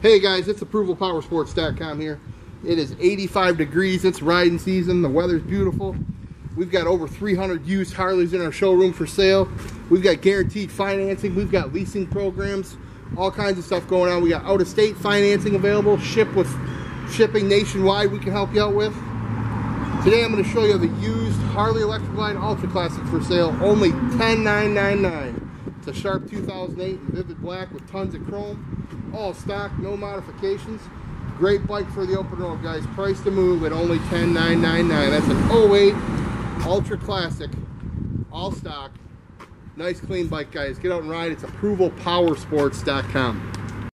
Hey guys, it's ApprovalPowersports.com here. It is 85 degrees. It's riding season. The weather's beautiful. We've got over 300 used Harleys in our showroom for sale. We've got guaranteed financing. We've got leasing programs. All kinds of stuff going on. We got out-of-state financing available. Ship with shipping nationwide. We can help you out with. Today I'm going to show you the used Harley Electra Glide Ultra Classic for sale. Only $10,999. A sharp 2008 in vivid black with tons of chrome all stock, no modifications. Great bike for the open road, guys. Price to move at only 10,999. That's an 08 Ultra Classic, all stock. Nice clean bike, guys. Get out and ride. It's approvalpowersports.com.